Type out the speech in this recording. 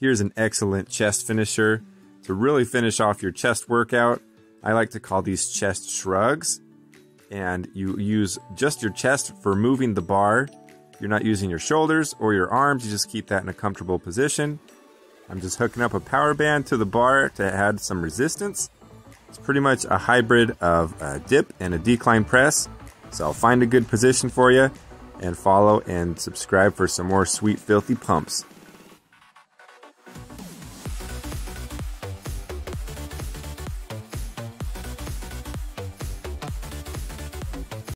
Here's an excellent chest finisher to really finish off your chest workout. I like to call these chest shrugs. And you use just your chest for moving the bar. You're not using your shoulders or your arms, you just keep that in a comfortable position. I'm just hooking up a power band to the bar to add some resistance. It's pretty much a hybrid of a dip and a decline press. So I'll find a good position for you and follow and subscribe for some more sweet filthy pumps.